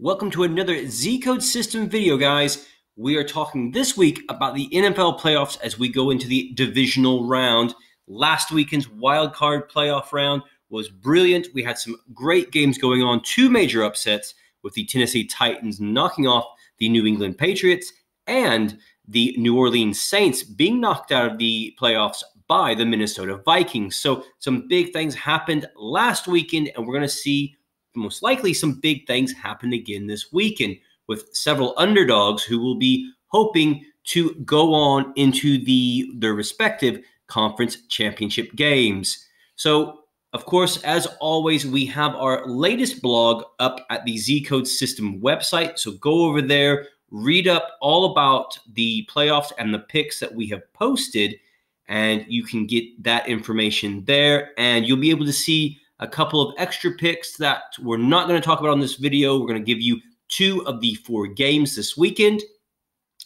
Welcome to another Z Code System video, guys. We are talking this week about the NFL playoffs as we go into the divisional round. Last weekend's wild card playoff round was brilliant. We had some great games going on, two major upsets with the Tennessee Titans knocking off the New England Patriots and the New Orleans Saints being knocked out of the playoffs by the Minnesota Vikings. So, some big things happened last weekend, and we're going to see most likely some big things happen again this weekend with several underdogs who will be hoping to go on into the their respective conference championship games. So, of course, as always, we have our latest blog up at the Z Code System website. So go over there, read up all about the playoffs and the picks that we have posted, and you can get that information there. And you'll be able to see a couple of extra picks that we're not going to talk about on this video. We're going to give you two of the four games this weekend,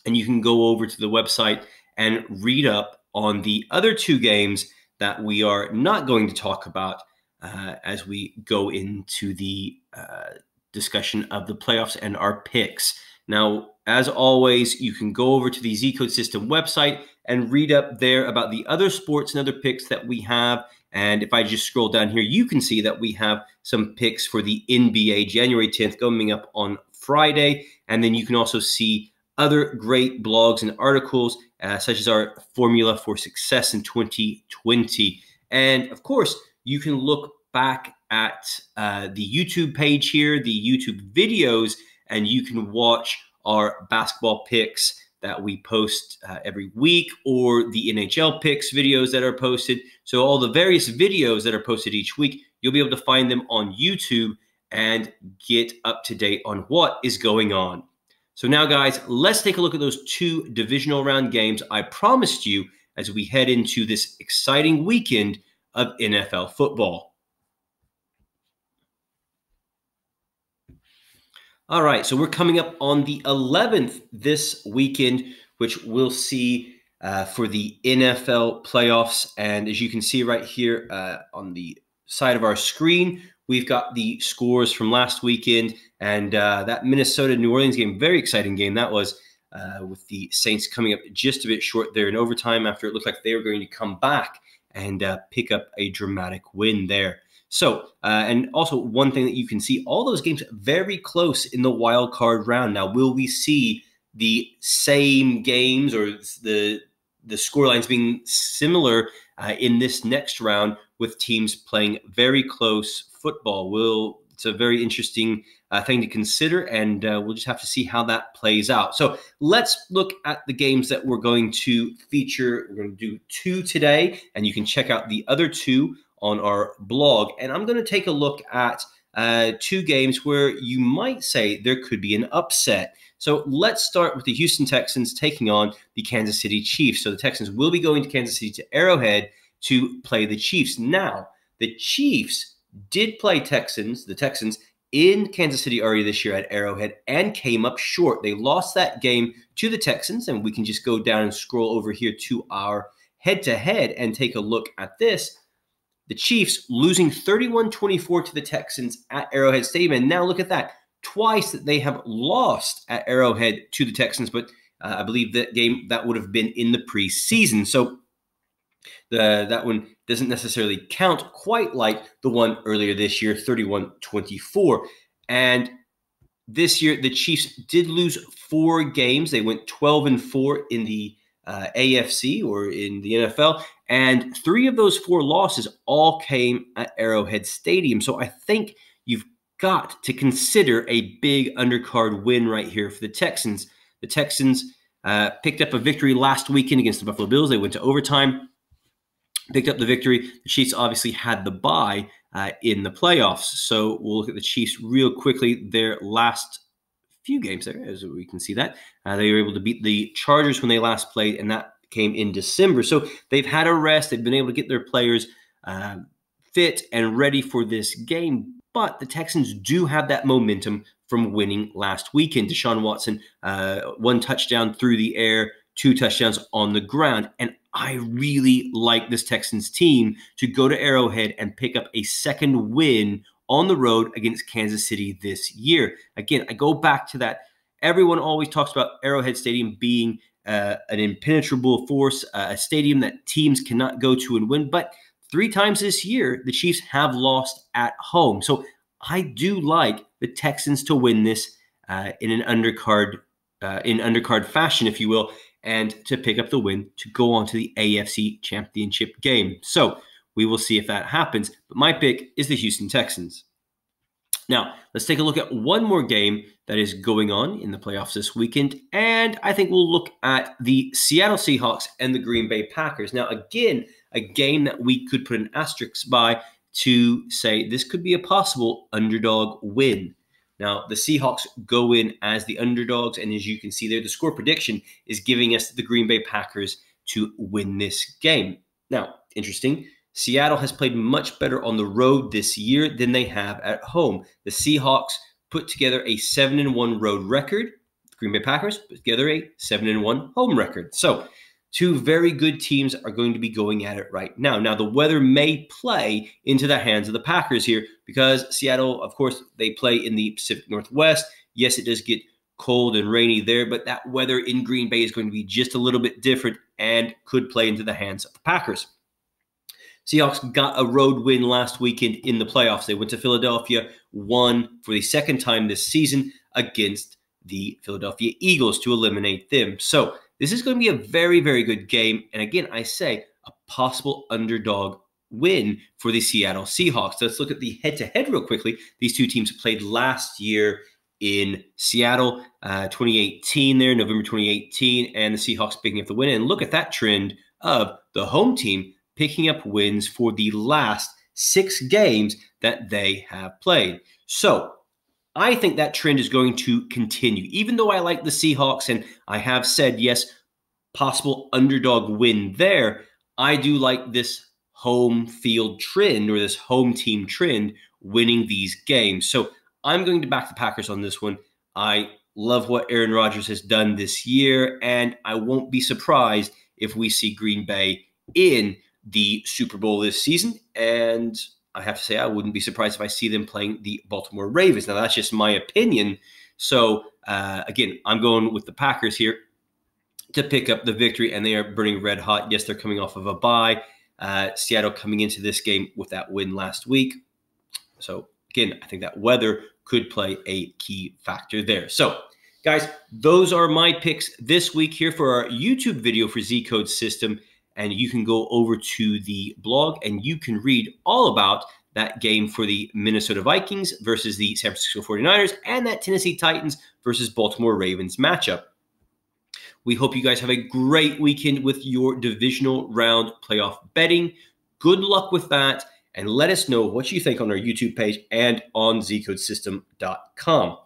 and you can go over to the website and read up on the other two games that we are not going to talk about uh, as we go into the uh, discussion of the playoffs and our picks. Now, as always, you can go over to the Z Code System website and read up there about the other sports and other picks that we have and if I just scroll down here, you can see that we have some picks for the NBA January 10th coming up on Friday. And then you can also see other great blogs and articles, uh, such as our formula for success in 2020. And of course, you can look back at uh, the YouTube page here, the YouTube videos, and you can watch our basketball picks that we post uh, every week or the NHL picks videos that are posted. So, all the various videos that are posted each week, you'll be able to find them on YouTube and get up to date on what is going on. So, now, guys, let's take a look at those two divisional round games I promised you as we head into this exciting weekend of NFL football. All right, so we're coming up on the 11th this weekend, which we'll see uh, for the NFL playoffs. And as you can see right here uh, on the side of our screen, we've got the scores from last weekend and uh, that Minnesota New Orleans game, very exciting game that was. Uh, with the Saints coming up just a bit short there in overtime after it looked like they were going to come back and uh, pick up a dramatic win there. So, uh, and also one thing that you can see, all those games very close in the wild card round. Now, will we see the same games or the the score lines being similar uh, in this next round with teams playing very close football? Will it's a very interesting uh, thing to consider, and uh, we'll just have to see how that plays out. So let's look at the games that we're going to feature. We're going to do two today, and you can check out the other two on our blog. And I'm going to take a look at uh, two games where you might say there could be an upset. So let's start with the Houston Texans taking on the Kansas City Chiefs. So the Texans will be going to Kansas City to Arrowhead to play the Chiefs. Now, the Chiefs did play Texans, the Texans, in Kansas City already this year at Arrowhead and came up short. They lost that game to the Texans, and we can just go down and scroll over here to our head to head and take a look at this the Chiefs losing 31 24 to the Texans at Arrowhead Stadium. And now look at that. Twice that they have lost at Arrowhead to the Texans, but uh, I believe that game that would have been in the preseason. So the, that one doesn't necessarily count quite like the one earlier this year, 31 24. And this year, the Chiefs did lose four games. They went 12 and 4 in the uh, AFC or in the NFL. And three of those four losses all came at Arrowhead Stadium. So I think you've got to consider a big undercard win right here for the Texans. The Texans uh, picked up a victory last weekend against the Buffalo Bills. They went to overtime, picked up the victory. The Chiefs obviously had the bye uh, in the playoffs. So we'll look at the Chiefs real quickly. Their last few games there, as we can see that. Uh, they were able to beat the Chargers when they last played, and that came in December. So they've had a rest. They've been able to get their players uh, fit and ready for this game. But the Texans do have that momentum from winning last weekend. Deshaun Watson, uh, one touchdown through the air, two touchdowns on the ground. And I really like this Texans team to go to Arrowhead and pick up a second win on the road against Kansas City this year. Again, I go back to that. Everyone always talks about Arrowhead Stadium being uh, an impenetrable force, uh, a stadium that teams cannot go to and win. But three times this year, the Chiefs have lost at home. So I do like the Texans to win this uh, in an undercard, uh, in undercard fashion, if you will, and to pick up the win to go on to the AFC Championship game. So we will see if that happens. But my pick is the Houston Texans. Now, let's take a look at one more game that is going on in the playoffs this weekend. And I think we'll look at the Seattle Seahawks and the Green Bay Packers. Now, again, a game that we could put an asterisk by to say this could be a possible underdog win. Now, the Seahawks go in as the underdogs, and as you can see there, the score prediction is giving us the Green Bay Packers to win this game. Now, interesting. Seattle has played much better on the road this year than they have at home. The Seahawks put together a 7 and 1 road record. The Green Bay Packers put together a 7 and 1 home record. So, two very good teams are going to be going at it right now. Now, the weather may play into the hands of the Packers here because Seattle, of course, they play in the Pacific Northwest. Yes, it does get cold and rainy there, but that weather in Green Bay is going to be just a little bit different and could play into the hands of the Packers. Seahawks got a road win last weekend in the playoffs. They went to Philadelphia, won for the second time this season against the Philadelphia Eagles to eliminate them. So this is going to be a very, very good game. And again, I say a possible underdog win for the Seattle Seahawks. Let's look at the head to head real quickly. These two teams played last year in Seattle, uh, 2018 there, November 2018, and the Seahawks picking up the win. And look at that trend of the home team picking up wins for the last six games that they have played. So I think that trend is going to continue. Even though I like the Seahawks and I have said, yes, possible underdog win there, I do like this home field trend or this home team trend winning these games. So I'm going to back the Packers on this one. I love what Aaron Rodgers has done this year, and I won't be surprised if we see Green Bay in the Super Bowl this season. And I have to say, I wouldn't be surprised if I see them playing the Baltimore Ravens. Now, that's just my opinion. So, uh, again, I'm going with the Packers here to pick up the victory, and they are burning red hot. Yes, they're coming off of a bye. Uh, Seattle coming into this game with that win last week. So, again, I think that weather could play a key factor there. So, guys, those are my picks this week here for our YouTube video for Z Code System and you can go over to the blog and you can read all about that game for the Minnesota Vikings versus the San Francisco 49ers and that Tennessee Titans versus Baltimore Ravens matchup. We hope you guys have a great weekend with your divisional round playoff betting. Good luck with that, and let us know what you think on our YouTube page and on zcodesystem.com.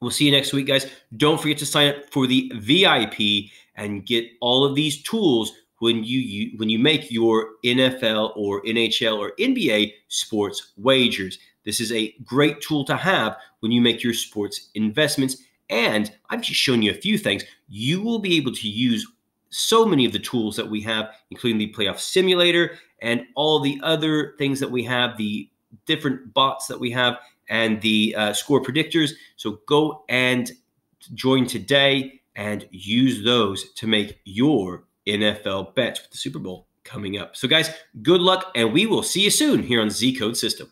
We'll see you next week, guys. Don't forget to sign up for the VIP and get all of these tools when you, you when you make your NFL or NHL or NBA sports wagers. This is a great tool to have when you make your sports investments. And I've just shown you a few things. You will be able to use so many of the tools that we have, including the playoff simulator and all the other things that we have, the different bots that we have, and the uh, score predictors. So go and join today and use those to make your NFL bets with the Super Bowl coming up. So, guys, good luck, and we will see you soon here on Z Code System.